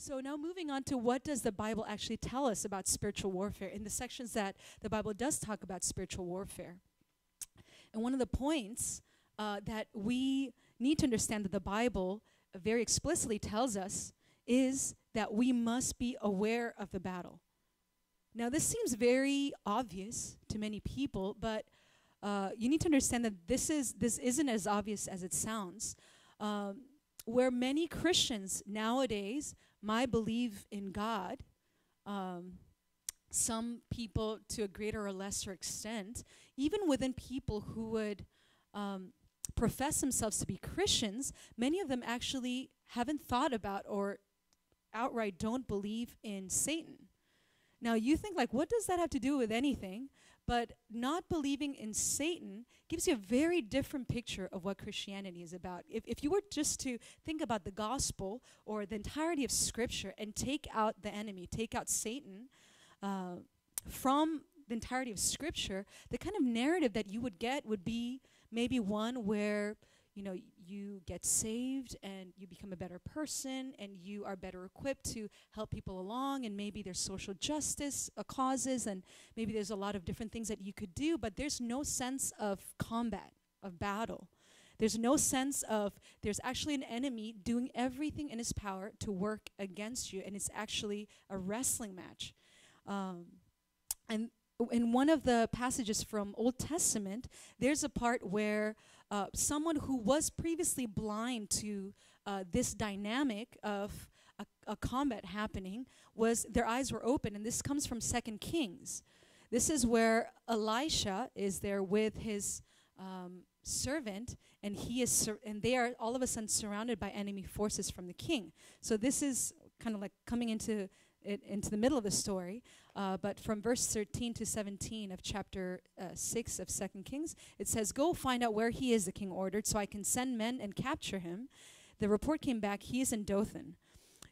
So now moving on to what does the Bible actually tell us about spiritual warfare in the sections that the Bible does talk about spiritual warfare. And one of the points uh, that we need to understand that the Bible very explicitly tells us is that we must be aware of the battle. Now, this seems very obvious to many people, but uh, you need to understand that this is this isn't as obvious as it sounds. Um, where many Christians nowadays might belief in God, um, some people to a greater or lesser extent, even within people who would um, profess themselves to be Christians, many of them actually haven't thought about or outright don't believe in Satan. Now you think like what does that have to do with anything? But not believing in Satan gives you a very different picture of what Christianity is about. If, if you were just to think about the gospel or the entirety of Scripture and take out the enemy, take out Satan uh, from the entirety of Scripture, the kind of narrative that you would get would be maybe one where you know you get saved and you become a better person and you are better equipped to help people along and maybe there's social justice uh, causes and maybe there's a lot of different things that you could do but there's no sense of combat of battle. There's no sense of there's actually an enemy doing everything in his power to work against you and it's actually a wrestling match. Um, and in one of the passages from Old Testament, there's a part where uh, someone who was previously blind to uh, this dynamic of a, a, combat happening was their eyes were open, and this comes from Second Kings. This is where Elisha is there with his um, servant, and he is sur- and they are all of a sudden surrounded by enemy forces from the king. So this is kind of like coming into it, into the middle of the story. Uh, but from verse 13 to 17 of chapter uh, 6 of Second Kings, it says, Go find out where he is, the king ordered, so I can send men and capture him. The report came back, he is in Dothan.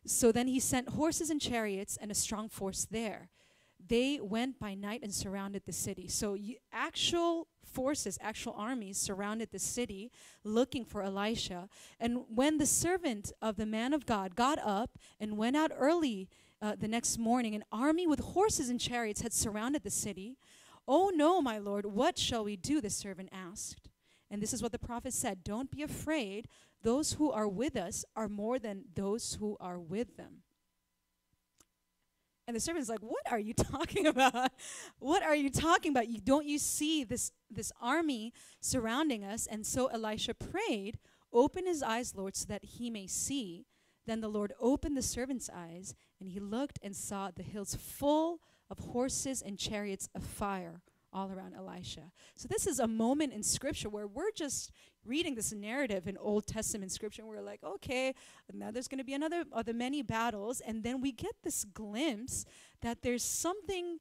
So then he sent horses and chariots and a strong force there. They went by night and surrounded the city. So actual forces, actual armies surrounded the city looking for Elisha. And when the servant of the man of God got up and went out early uh, the next morning, an army with horses and chariots had surrounded the city. Oh no, my lord, what shall we do? The servant asked. And this is what the prophet said Don't be afraid. Those who are with us are more than those who are with them. And the servant is like, What are you talking about? what are you talking about? You, don't you see this, this army surrounding us? And so Elisha prayed, Open his eyes, Lord, so that he may see. Then the Lord opened the servant's eyes, and he looked and saw the hills full of horses and chariots of fire all around Elisha. So this is a moment in scripture where we're just reading this narrative in Old Testament scripture and we're like, okay, now there's going to be another of the many battles and then we get this glimpse that there's something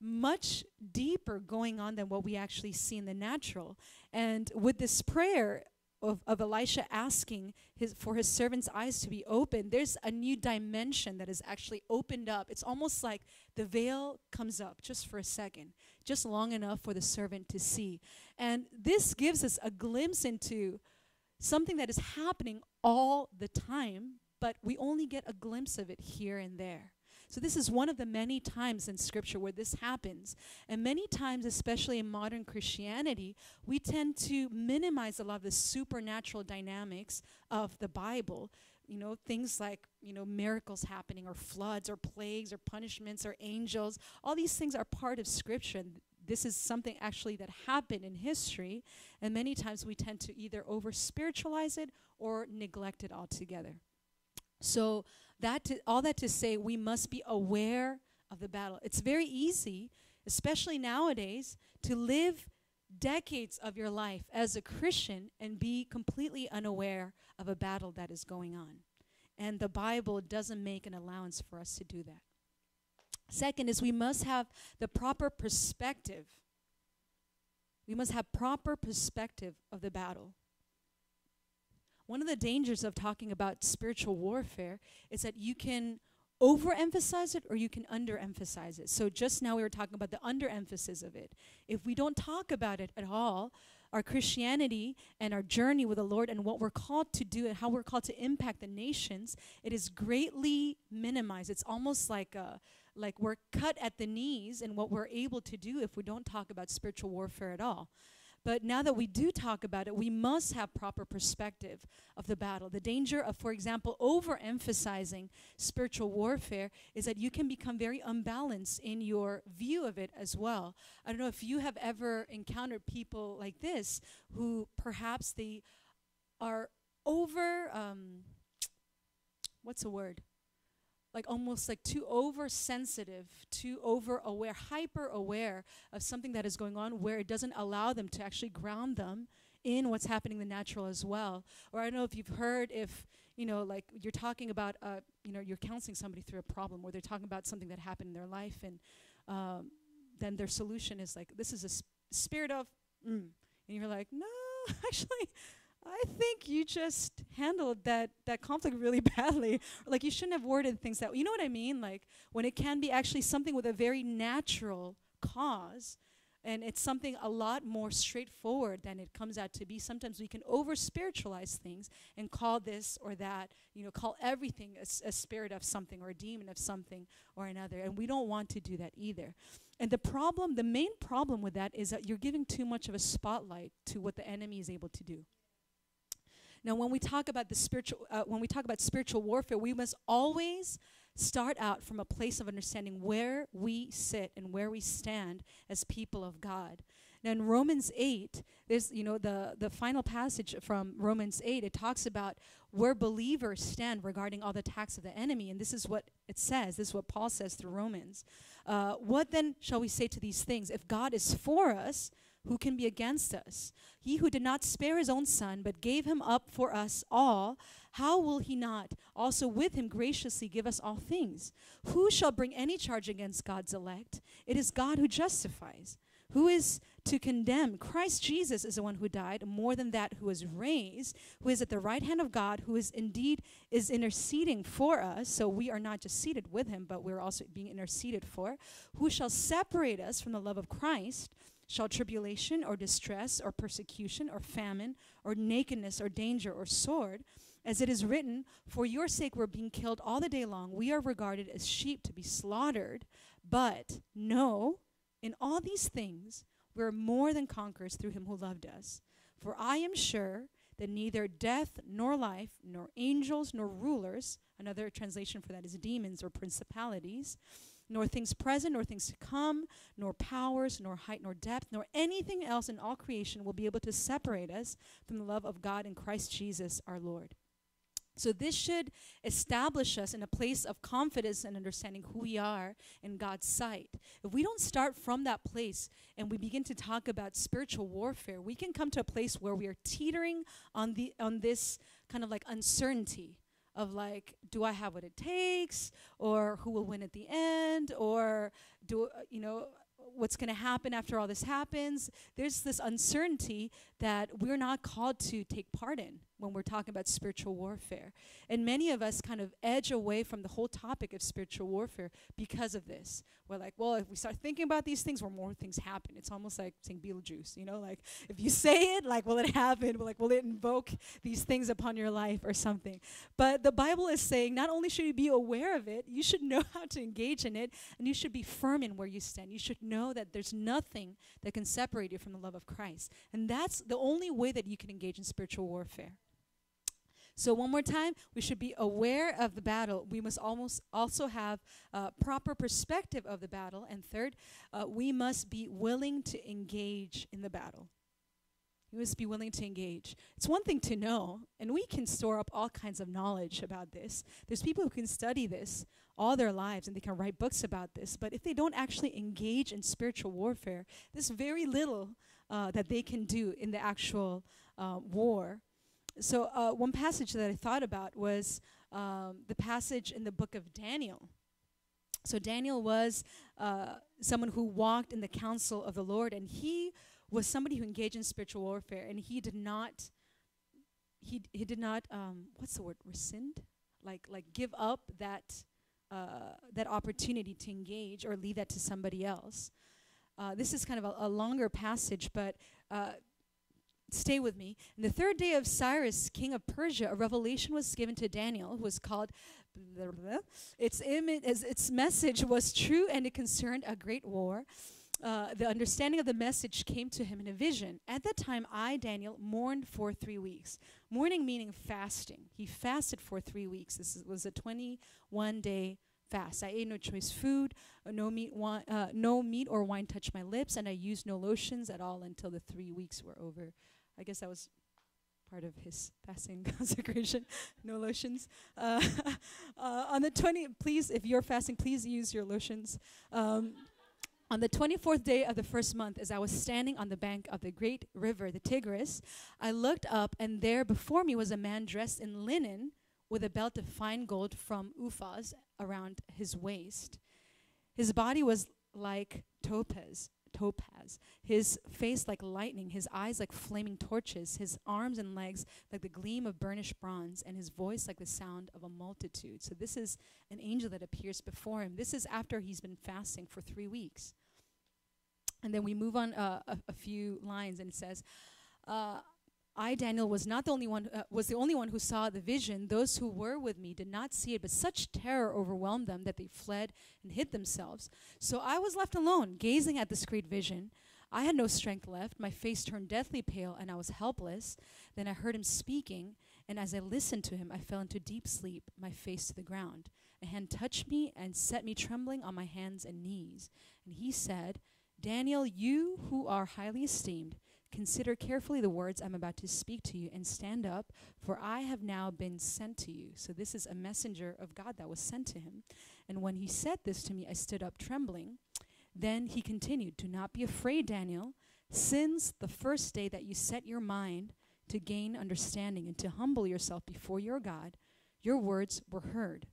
much deeper going on than what we actually see in the natural. And with this prayer, of, of Elisha asking his, for his servant's eyes to be open, there's a new dimension that is actually opened up. It's almost like the veil comes up just for a second, just long enough for the servant to see. And this gives us a glimpse into something that is happening all the time, but we only get a glimpse of it here and there. So, this is one of the many times in Scripture where this happens. And many times, especially in modern Christianity, we tend to minimize a lot of the supernatural dynamics of the Bible. You know, things like, you know, miracles happening, or floods, or plagues, or punishments, or angels. All these things are part of Scripture. This is something actually that happened in history. And many times we tend to either over spiritualize it or neglect it altogether. So, that to, all that to say, we must be aware of the battle. It's very easy, especially nowadays, to live decades of your life as a Christian and be completely unaware of a battle that is going on. And the Bible doesn't make an allowance for us to do that. Second is we must have the proper perspective. We must have proper perspective of the battle. One of the dangers of talking about spiritual warfare is that you can overemphasize it or you can underemphasize it. So just now we were talking about the underemphasis of it. If we don't talk about it at all, our Christianity and our journey with the Lord and what we're called to do and how we're called to impact the nations, it is greatly minimized. It's almost like a like we're cut at the knees in what we're able to do if we don't talk about spiritual warfare at all. But now that we do talk about it, we must have proper perspective of the battle. The danger of, for example, overemphasizing spiritual warfare is that you can become very unbalanced in your view of it as well. I don't know if you have ever encountered people like this who perhaps they are over, um, what's the word? Like almost like too oversensitive, too over aware, hyper aware of something that is going on where it doesn't allow them to actually ground them in what's happening in the natural as well. Or I don't know if you've heard if you know like you're talking about uh, you know you're counseling somebody through a problem or they're talking about something that happened in their life and um, then their solution is like this is a sp- spirit of mm. and you're like no actually I think you just handled that that conflict really badly. like you shouldn't have worded things that you know what I mean? Like when it can be actually something with a very natural cause and it's something a lot more straightforward than it comes out to be. Sometimes we can over spiritualize things and call this or that, you know, call everything a, a spirit of something or a demon of something or another. And we don't want to do that either. And the problem, the main problem with that is that you're giving too much of a spotlight to what the enemy is able to do. Now, when we talk about the spiritual, uh, when we talk about spiritual warfare, we must always start out from a place of understanding where we sit and where we stand as people of God. Now, in Romans 8, there's, you know, the, the final passage from Romans 8, it talks about where believers stand regarding all the attacks of the enemy. And this is what it says. This is what Paul says through Romans. Uh, what then shall we say to these things? If God is for us, who can be against us? He who did not spare his own son, but gave him up for us all, how will he not also with him graciously give us all things? Who shall bring any charge against God's elect? It is God who justifies. Who is to condemn? Christ Jesus is the one who died, more than that, who was raised, who is at the right hand of God, who is indeed is interceding for us. So we are not just seated with him, but we're also being interceded for. Who shall separate us from the love of Christ? Shall tribulation or distress or persecution or famine or nakedness or danger or sword, as it is written, For your sake we're being killed all the day long. We are regarded as sheep to be slaughtered. But no, in all these things we're more than conquerors through him who loved us. For I am sure that neither death nor life, nor angels nor rulers, another translation for that is demons or principalities, nor things present, nor things to come, nor powers, nor height, nor depth, nor anything else in all creation will be able to separate us from the love of God in Christ Jesus our Lord. So, this should establish us in a place of confidence and understanding who we are in God's sight. If we don't start from that place and we begin to talk about spiritual warfare, we can come to a place where we are teetering on, the, on this kind of like uncertainty of like, do I have what it takes, or who will win at the end, or do uh, you know what's going to happen after all this happens? There's this uncertainty that we're not called to take part in when we're talking about spiritual warfare. And many of us kind of edge away from the whole topic of spiritual warfare because of this. We're like, well, if we start thinking about these things, where more things happen. It's almost like saying Beetlejuice, you know, like if you say it, like, will it happen? Like, will it invoke these things upon your life or something? But the Bible is saying not only should you be aware of it, you should know how to engage in it, and you should be firm in where you stand. You should know that there's nothing that can separate you from the love of Christ. And that's the only way that you can engage in spiritual warfare. So, one more time, we should be aware of the battle. We must almost also have a proper perspective of the battle. And third, uh, we must be willing to engage in the battle. We must be willing to engage. It's one thing to know, and we can store up all kinds of knowledge about this. There's people who can study this all their lives and they can write books about this, but if they don't actually engage in spiritual warfare, there's very little uh, that they can do in the actual uh, war. So, uh, one passage that I thought about was um, the passage in the book of Daniel. So, Daniel was uh, someone who walked in the counsel of the Lord, and he was somebody who engaged in spiritual warfare, and he did not. He, he did not um, what's the word rescind like like give up that uh, that opportunity to engage or leave that to somebody else. Uh, this is kind of a, a longer passage, but uh, stay with me. In the third day of Cyrus, king of Persia, a revelation was given to Daniel, who was called. Its, imi- its message was true and it concerned a great war. Uh, the understanding of the message came to him in a vision. At that time, I, Daniel, mourned for three weeks. Mourning meaning fasting. He fasted for three weeks. This is, was a 21 day fast. I ate no choice food, uh, no meat, uh, no meat or wine touched my lips, and I used no lotions at all until the three weeks were over. I guess that was part of his fasting consecration. no lotions. Uh, uh, on the 20, please, if you're fasting, please use your lotions. Um, on the 24th day of the first month, as I was standing on the bank of the great river, the Tigris, I looked up, and there before me was a man dressed in linen with a belt of fine gold from Uphaz around his waist. His body was like topaz, topaz, his face like lightning, his eyes like flaming torches, his arms and legs like the gleam of burnished bronze, and his voice like the sound of a multitude. So, this is an angel that appears before him. This is after he's been fasting for three weeks. And then we move on uh, a, a, few lines, and it says, uh, I, Daniel, was not the only one, uh, was the only one who saw the vision. Those who were with me did not see it, but such terror overwhelmed them that they fled and hid themselves. So I was left alone, gazing at this great vision. I had no strength left. My face turned deathly pale, and I was helpless. Then I heard him speaking, and as I listened to him, I fell into deep sleep, my face to the ground. A hand touched me and set me trembling on my hands and knees. And he said, Daniel, you who are highly esteemed, Consider carefully the words I'm about to speak to you and stand up, for I have now been sent to you. So, this is a messenger of God that was sent to him. And when he said this to me, I stood up trembling. Then he continued, Do not be afraid, Daniel. Since the first day that you set your mind to gain understanding and to humble yourself before your God, your words were heard,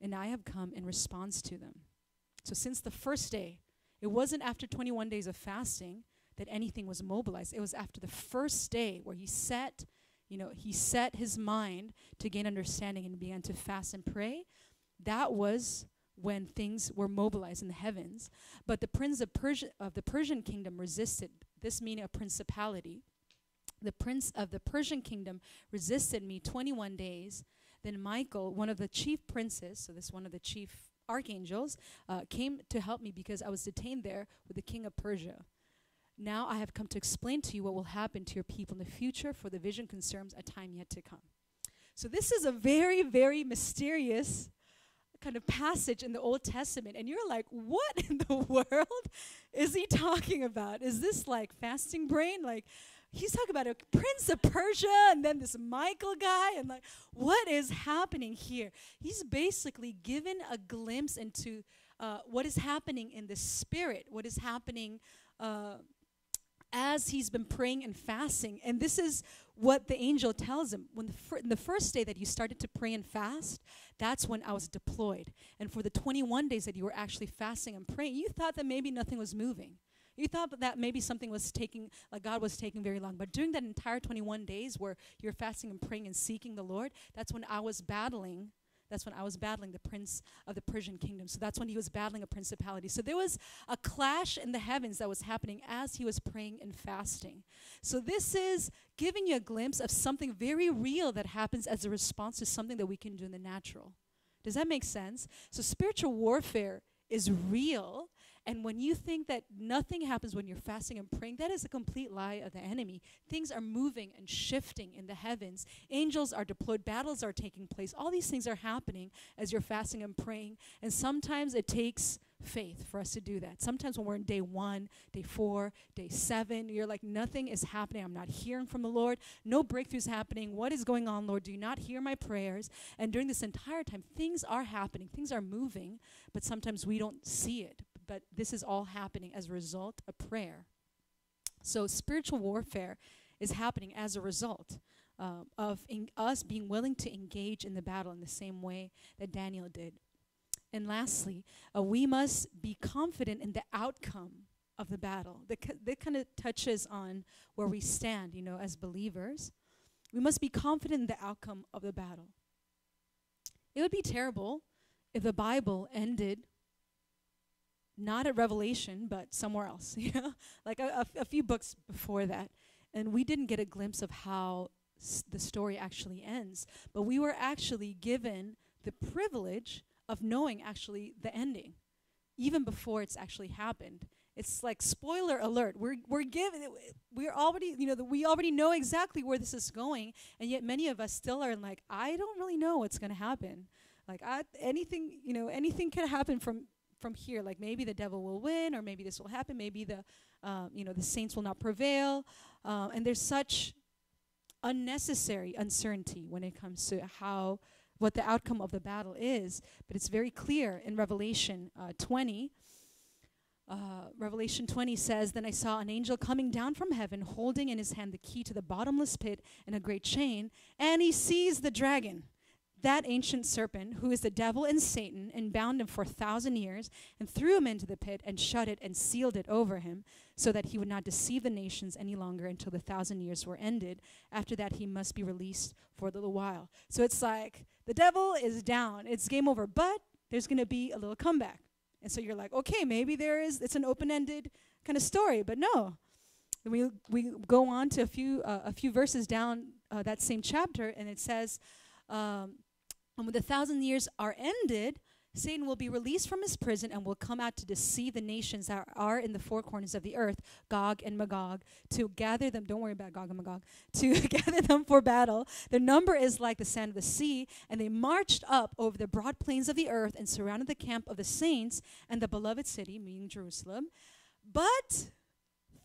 and I have come in response to them. So, since the first day, it wasn't after 21 days of fasting that anything was mobilized. It was after the first day where he set, you know, he set his mind to gain understanding and began to fast and pray. That was when things were mobilized in the heavens. But the prince of, Persia, of the Persian kingdom resisted, this meaning a principality. The prince of the Persian kingdom resisted me 21 days. Then Michael, one of the chief princes, so this one of the chief archangels, uh, came to help me because I was detained there with the king of Persia. Now I have come to explain to you what will happen to your people in the future, for the vision concerns a time yet to come. So, this is a very, very mysterious kind of passage in the Old Testament. And you're like, what in the world is he talking about? Is this like fasting brain? Like, he's talking about a prince of Persia and then this Michael guy. And like, what is happening here? He's basically given a glimpse into uh, what is happening in the spirit, what is happening. Uh, as he's been praying and fasting. And this is what the angel tells him. When the, fir- the first day that you started to pray and fast, that's when I was deployed. And for the 21 days that you were actually fasting and praying, you thought that maybe nothing was moving. You thought that maybe something was taking, like God was taking very long. But during that entire 21 days where you're fasting and praying and seeking the Lord, that's when I was battling that's when I was battling the prince of the Persian kingdom. So that's when he was battling a principality. So there was a clash in the heavens that was happening as he was praying and fasting. So this is giving you a glimpse of something very real that happens as a response to something that we can do in the natural. Does that make sense? So spiritual warfare is real and when you think that nothing happens when you're fasting and praying, that is a complete lie of the enemy. Things are moving and shifting in the heavens. Angels are deployed, battles are taking place. All these things are happening as you're fasting and praying. And sometimes it takes faith for us to do that. Sometimes when we're in day one, day four, day seven, you're like, nothing is happening. I'm not hearing from the Lord. No breakthroughs happening. What is going on, Lord? Do you not hear my prayers? And during this entire time, things are happening, things are moving, but sometimes we don't see it but this is all happening as a result of prayer. So spiritual warfare is happening as a result uh, of us being willing to engage in the battle in the same way that Daniel did. And lastly, uh, we must be confident in the outcome of the battle. That, that kind of touches on where we stand, you know, as believers. We must be confident in the outcome of the battle. It would be terrible if the Bible ended not at Revelation, but somewhere else, you know, like a, a, a few books before that. and we didn't get a glimpse of how s- the story actually ends. But we were actually given the privilege of knowing actually the ending, even before it's actually happened. It's like spoiler alert. We're we're given we're already you know the, we already know exactly where this is going, and yet many of us still are like I don't really know what's going to happen. Like I, anything you know anything can happen from from here. Like maybe the devil will win, or maybe this will happen. Maybe the um, you know the saints will not prevail, uh, and there's such unnecessary uncertainty when it comes to how what the outcome of the battle is. But it's very clear in Revelation uh, 20. Uh, Revelation 20 says, Then I saw an angel coming down from heaven, holding in his hand the key to the bottomless pit and a great chain, and he seized the dragon that ancient serpent, who is the devil and Satan, and bound him for a thousand years, and threw him into the pit, and shut it, and sealed it over him, so that he would not deceive the nations any longer until the thousand years were ended. After that, he must be released for a little while. So it's like the devil is down, it's game over, but there's going to be a little comeback. And so you're like, okay, maybe there is, it's an open ended kind of story, but no. We, we go on to a few, uh, a few verses down uh, that same chapter, and it says, um, and when the thousand years are ended, Satan will be released from his prison and will come out to deceive the nations that are in the four corners of the earth, Gog and Magog, to gather them. Don't worry about Gog and Magog. To gather them for battle. Their number is like the sand of the sea, and they marched up over the broad plains of the earth and surrounded the camp of the saints and the beloved city, meaning Jerusalem. But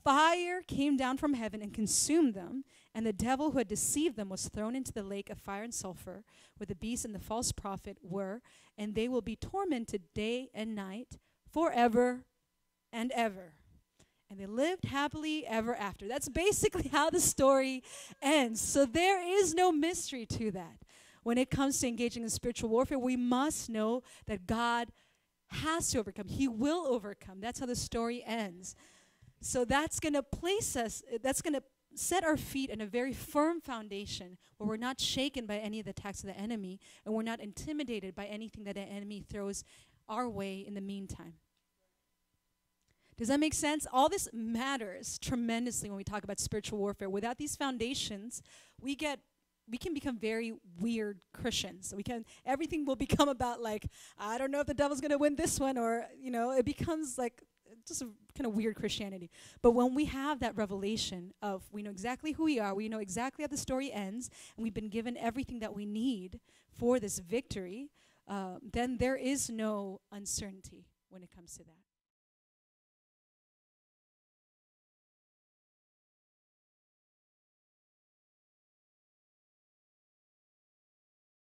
fire came down from heaven and consumed them, and the devil who had deceived them was thrown into the lake of fire and sulfur, where the beast and the false prophet were, and they will be tormented day and night forever and ever. And they lived happily ever after. That's basically how the story ends. So there is no mystery to that. When it comes to engaging in spiritual warfare, we must know that God has to overcome. He will overcome. That's how the story ends. So that's going to place us, that's going to set our feet in a very firm foundation where we're not shaken by any of the attacks of the enemy and we're not intimidated by anything that the enemy throws our way in the meantime. Does that make sense? All this matters tremendously when we talk about spiritual warfare. Without these foundations, we get we can become very weird Christians. We can everything will become about like I don't know if the devil's going to win this one or you know, it becomes like just a kind of weird Christianity. But when we have that revelation of we know exactly who we are, we know exactly how the story ends, and we've been given everything that we need for this victory, uh, then there is no uncertainty when it comes to that.